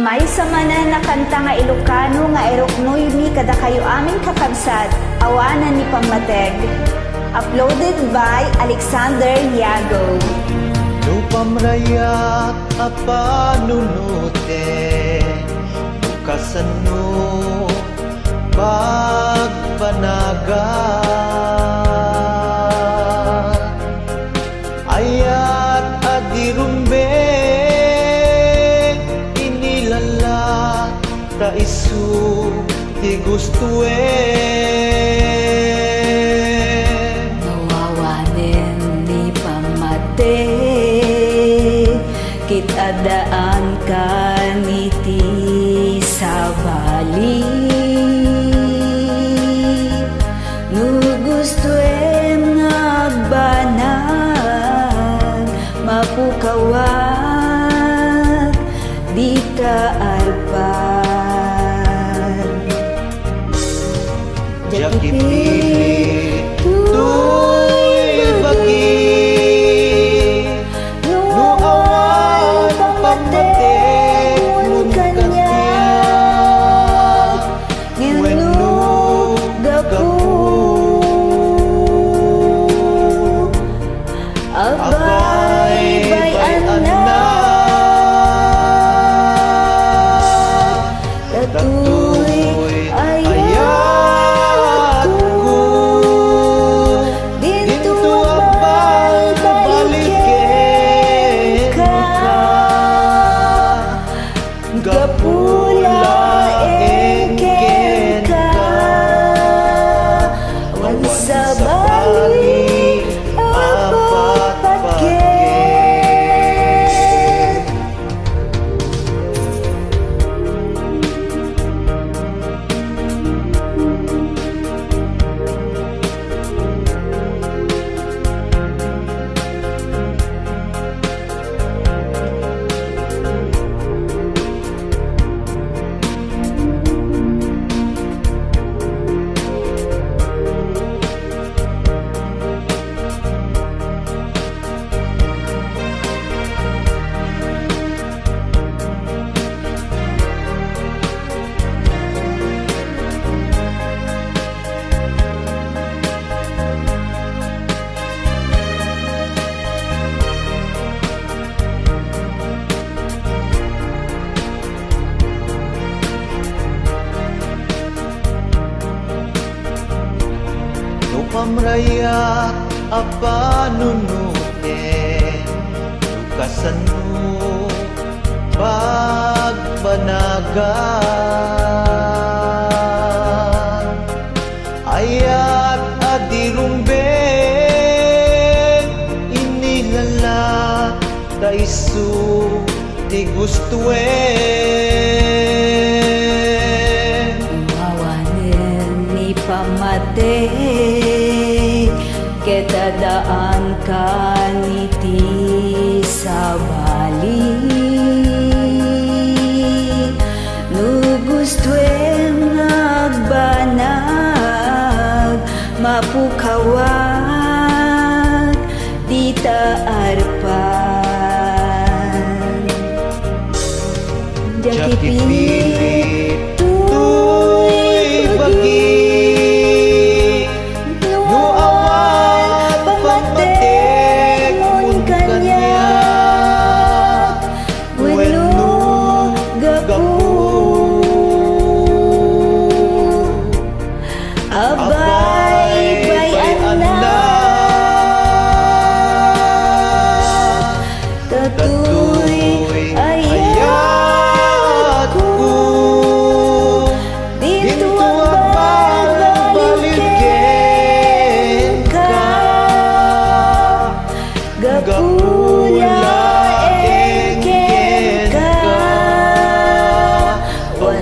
May samanan na kanta nga Ilocano nga eroknoy mi kada kayo aming kakabsat, awanan ni Pamateg. Uploaded by Alexander Yago. Lupamrayak apa nunute Bukasan no isu ti gustue Nawawanin ni pamate Kitadaan ka niti sa bali Lupamraya apa nunute Lukasan mo pagbanaga Ayat adirumbe Inilala da isu ti gustue. Mawanin ni pamate Ketadaan ka niti sa bali em nagbanag Mapukawag di taarpan Jakipili Tatuloy ayat ko. Dito ang balikin ka. Gapula engken ka. Wan